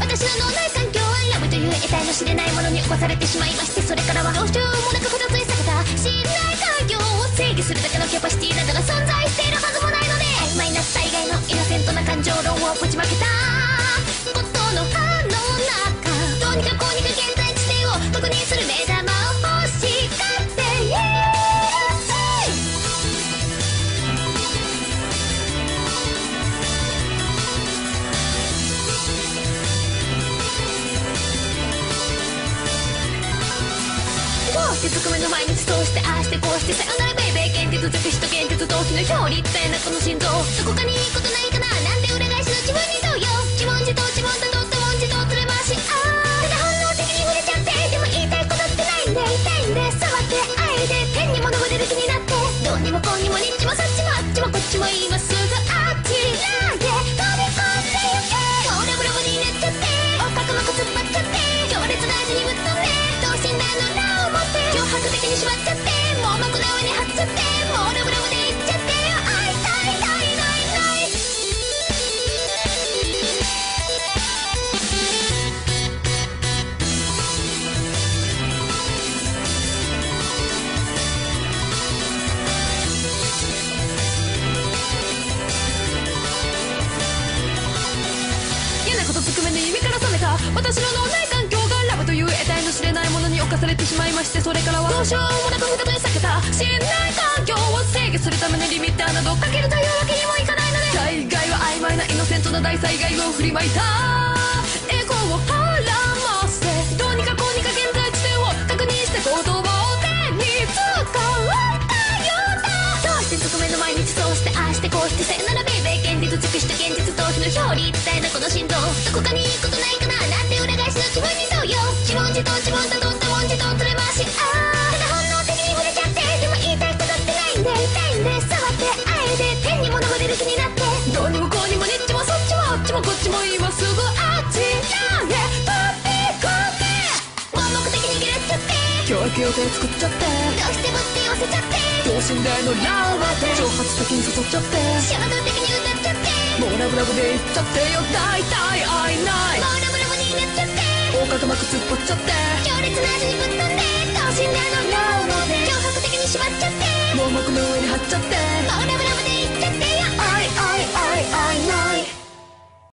私の脳内環境はラブという得体の知れないものに起こされてしまいましてそれからはどうしようもなく二つに避けた信頼環境を制御するだけのキャパシティこうしてつくめの毎日通してああしてこうしてさよならベイベー現実尽くしと現実逃避の表裏一体なこの心臓。どこかにに縛っちゃって網膜の上に貼っちゃってもうラブラブでいっちゃって会いたいたいないない嫌なことつくめの夢から覚めた私の脳内しまいましてそれからはどうしようもなく二つに避けた信頼環境を制御するためのリミッターなどかけるというわけにもいかないので災害は曖昧なイノセントな大災害を振りまいたエゴをはらませどうにかこうにか現在地点を確認して行動を手に使ったようだどうして側面の毎日そうしてああしてこうしてさよならベイベー現実尽くして現実逃避の表裏一体なこの心臓どこかにいいことないかななんて裏返しの自分にどうよ自問自答自問だとって問自ちもこっちも今すぐあっちらへ飛び込んで盲目的に嫌っちゃって凶悪予定作っちゃって。どうしてもって寄せちゃって。等身大のラブで。挑発的に誘っちゃって。衝動的に歌っちゃって。もうラブラブでいっちゃってよ。大体会えない。もうラブラブになっちゃって。大角膜突っ張っちゃって。強烈な味にぶっ飛んで等身大のラブで。脅迫的に縛っちゃって。網膜の上に貼っちゃって